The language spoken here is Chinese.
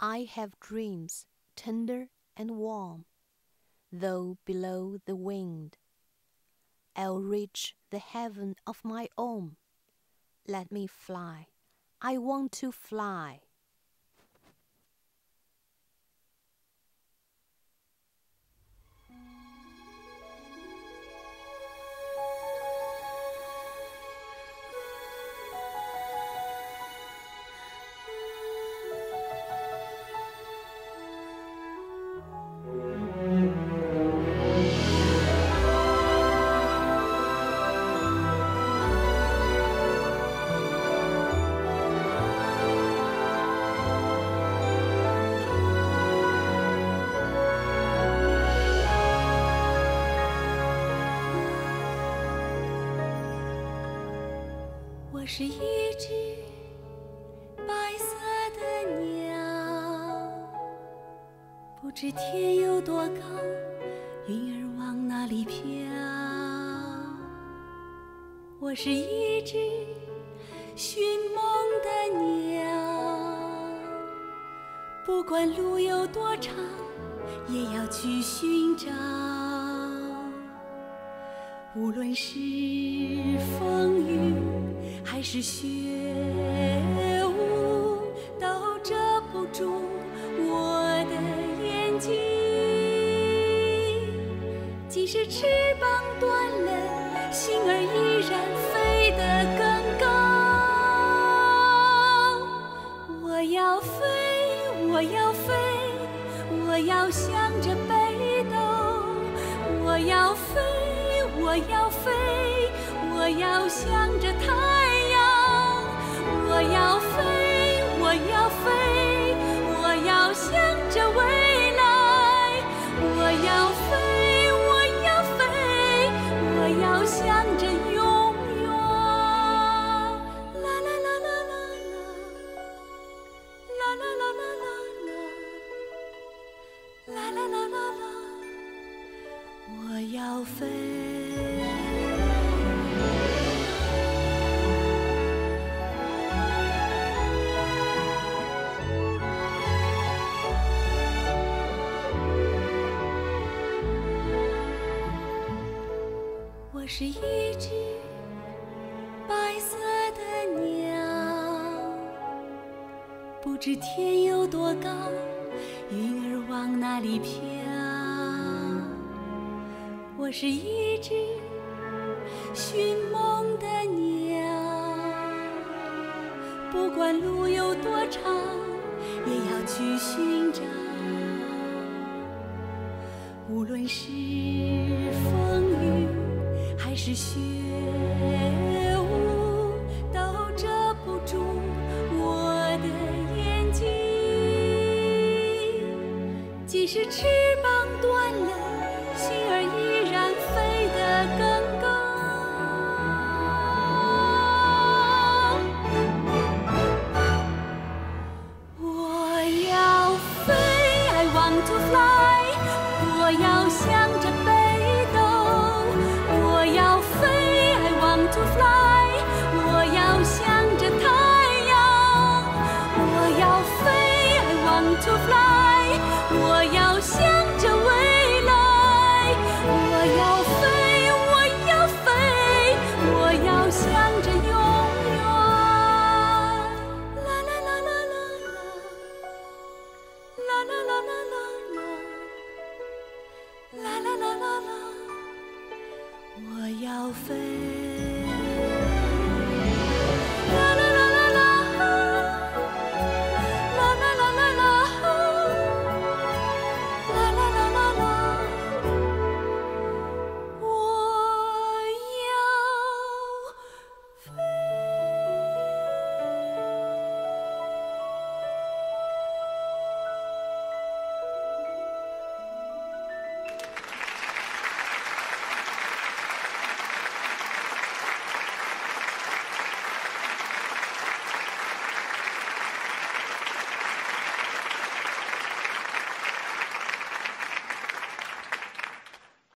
I have dreams tender and warm, though below the wind. I'll reach the heaven of my own. Let me fly, I want to fly. 我是一只白色的鸟，不知天有多高，云儿往哪里飘。我是一只寻梦的鸟，不管路有多长，也要去寻找。无论是风雨。还是雪雾都遮不住我的眼睛，即使翅膀断了，心儿依然飞得更高。我要飞，我要飞，我要向着北斗。我要飞，我要飞，我要向着太阳。我要飞，我要飞，我要向着未来。我要飞，我要飞，我要向着永远。啦啦啦啦啦啦，啦啦啦啦啦啦，啦啦啦啦啦，我要飞。我是一只白色的鸟，不知天有多高，云儿往哪里飘。我是一只寻梦的鸟，不管路有多长，也要去寻找。无论是。是雪雾都遮不住我的眼睛，即使翅膀断了，心儿依然飞 want to fly，我要向着未来。我要飞，我要飞，我要向着永远。啦啦啦啦啦啦，啦啦啦啦啦啦，啦啦啦啦啦，我要飞。